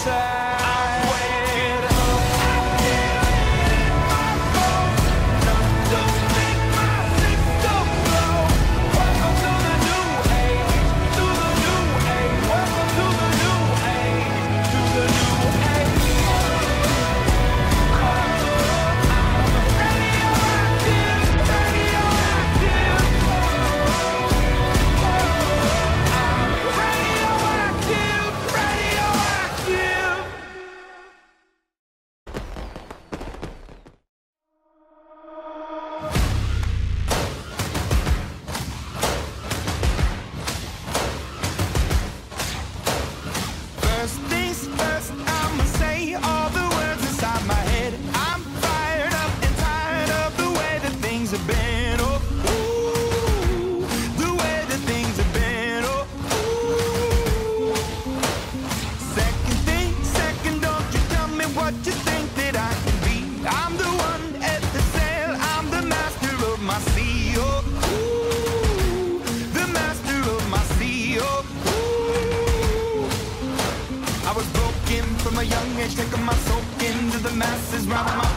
side. what you think that I can be. I'm the one at the sail, I'm the master of my sea. Oh, ooh, the master of my sea. Oh, ooh. I was broken from a young age, taking my soul into the masses, round my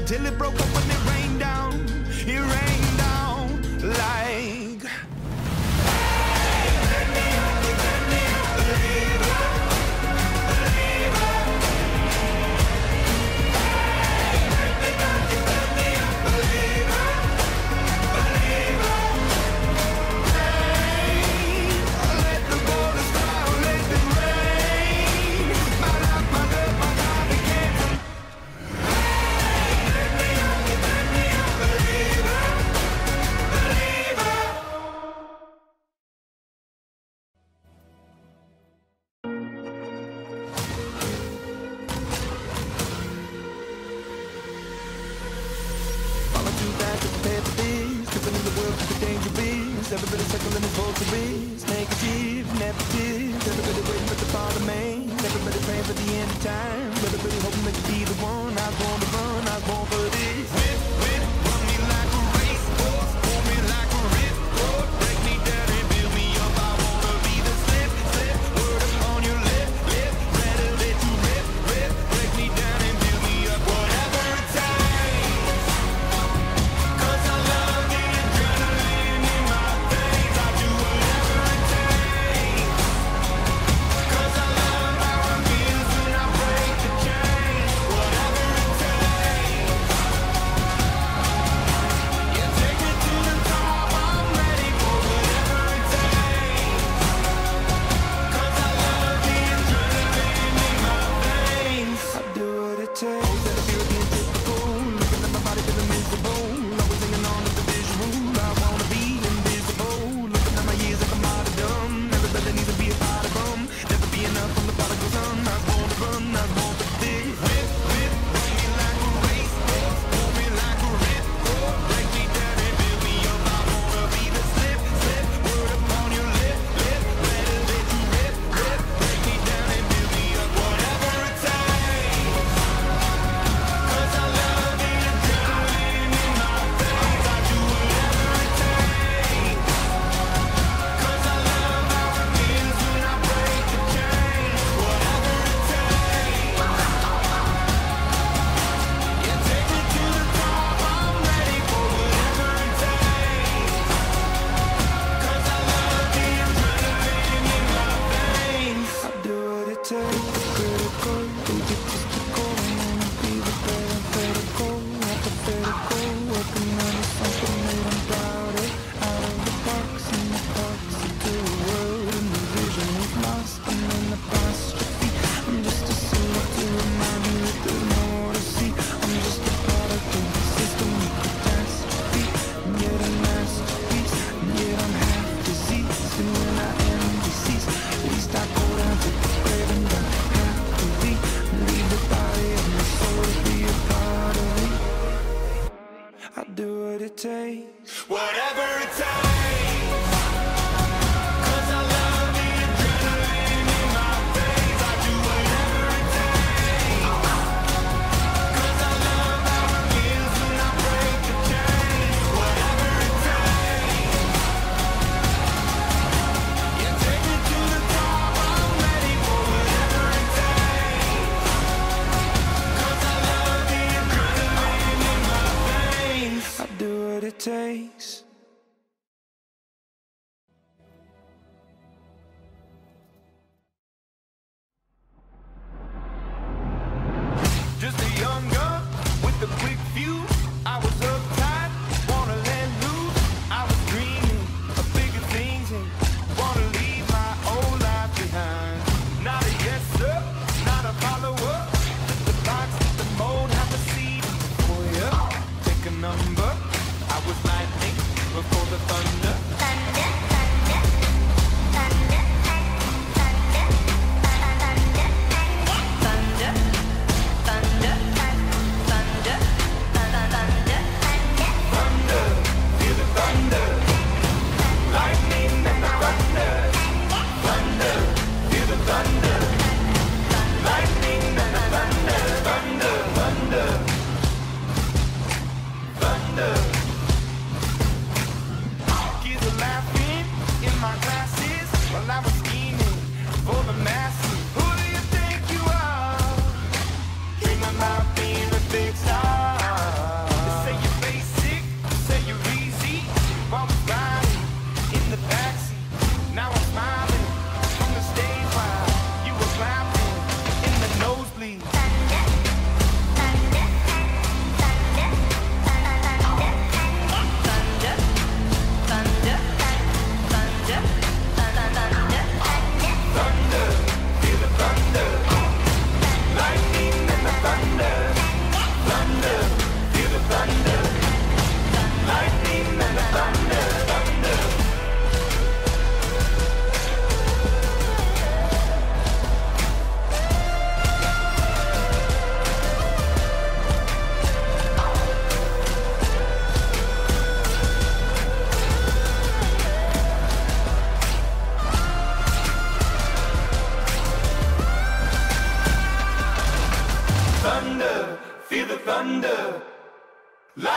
until it broke up time.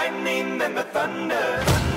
Lightning and the thunder,